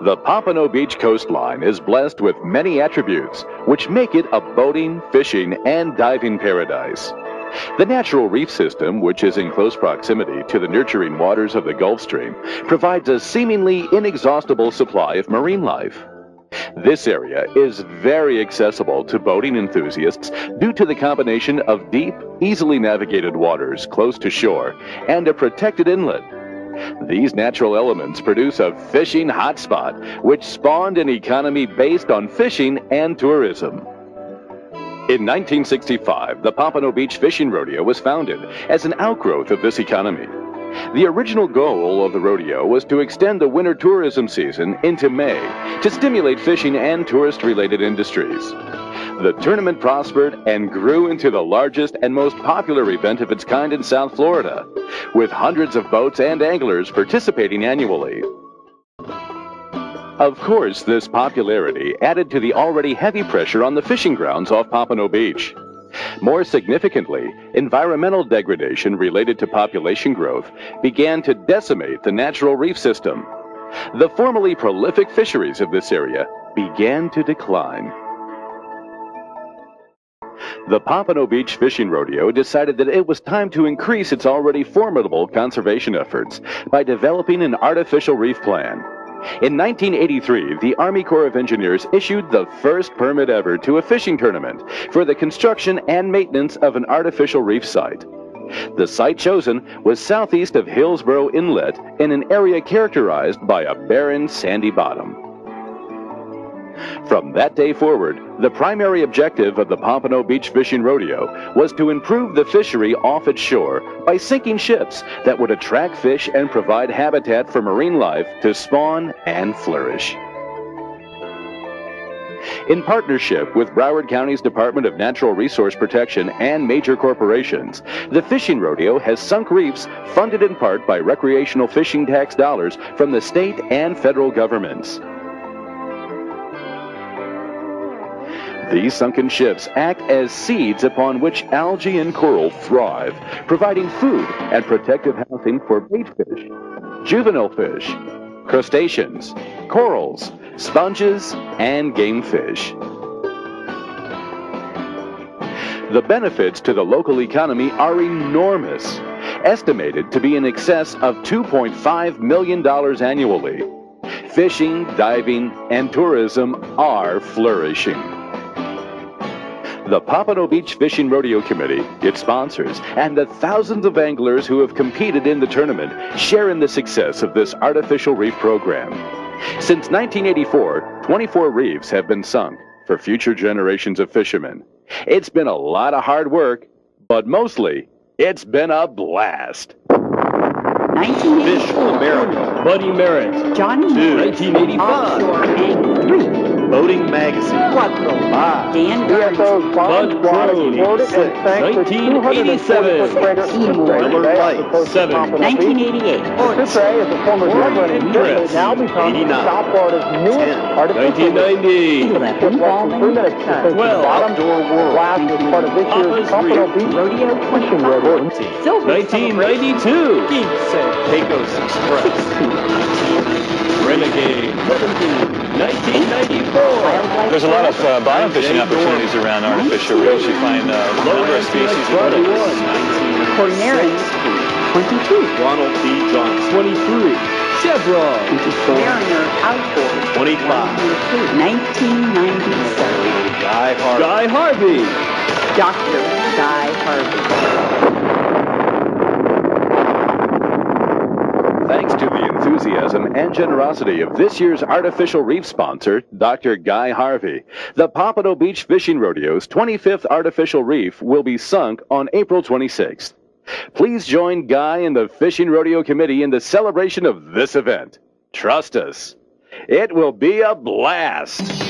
The Pompano Beach coastline is blessed with many attributes which make it a boating, fishing, and diving paradise. The natural reef system, which is in close proximity to the nurturing waters of the Gulf Stream, provides a seemingly inexhaustible supply of marine life. This area is very accessible to boating enthusiasts due to the combination of deep, easily navigated waters close to shore and a protected inlet. These natural elements produce a fishing hotspot, which spawned an economy based on fishing and tourism. In 1965, the Pompano Beach Fishing Rodeo was founded as an outgrowth of this economy. The original goal of the rodeo was to extend the winter tourism season into May to stimulate fishing and tourist related industries. The tournament prospered and grew into the largest and most popular event of its kind in South Florida, with hundreds of boats and anglers participating annually. Of course, this popularity added to the already heavy pressure on the fishing grounds off Pompano Beach. More significantly, environmental degradation related to population growth began to decimate the natural reef system. The formerly prolific fisheries of this area began to decline. The Pompano Beach Fishing Rodeo decided that it was time to increase its already formidable conservation efforts by developing an artificial reef plan. In 1983, the Army Corps of Engineers issued the first permit ever to a fishing tournament for the construction and maintenance of an artificial reef site. The site chosen was southeast of Hillsborough Inlet in an area characterized by a barren sandy bottom. From that day forward, the primary objective of the Pompano Beach Fishing Rodeo was to improve the fishery off its shore by sinking ships that would attract fish and provide habitat for marine life to spawn and flourish. In partnership with Broward County's Department of Natural Resource Protection and major corporations, the fishing rodeo has sunk reefs funded in part by recreational fishing tax dollars from the state and federal governments. These sunken ships act as seeds upon which algae and coral thrive, providing food and protective housing for bait fish, juvenile fish, crustaceans, corals, sponges, and game fish. The benefits to the local economy are enormous, estimated to be in excess of $2.5 million annually. Fishing, diving, and tourism are flourishing. The Pompano Beach Fishing Rodeo Committee, its sponsors, and the thousands of anglers who have competed in the tournament share in the success of this artificial reef program. Since 1984, 24 reefs have been sunk for future generations of fishermen. It's been a lot of hard work, but mostly, it's been a blast. 1984. Fish America. Buddy Merritt. Johnny Two. 1985. Offshore Angling 3. Boating Magazine. Quattro. Five. Dan UFO's Bud bomb Crone, exploded and sank the 1987. 240 foot freighter Seymour. Citrus Miller Lite, the coast of seven. 1988. Citrus Bay is a former drug running ship now become 89. South Florida's newest artificial 1990. 11. Just less than three Ballman. minutes to sink to the Twelve. bottom. Outdoor World. Blast is part of this year's Papa's Beach Rodeo Fishing 25. Rodeo. Silver 1992. Pecos Express. Renegade. 1994. There's a lot of uh, bottom fishing opportunities around artificial reefs. You find uh, a number of species of Friday turtles. one. Cornerian. 22. Ronald D. Johnson. 23. Chevron. 24. Mariner Outboard. 25. 1997. Guy Harvey. Guy Harvey. Dr. Guy Harvey. Thanks to the enthusiasm and generosity of this year's artificial reef sponsor, Dr. Guy Harvey, the Pompano Beach Fishing Rodeo's 25th artificial reef will be sunk on April 26th. Please join Guy and the Fishing Rodeo Committee in the celebration of this event. Trust us, it will be a blast.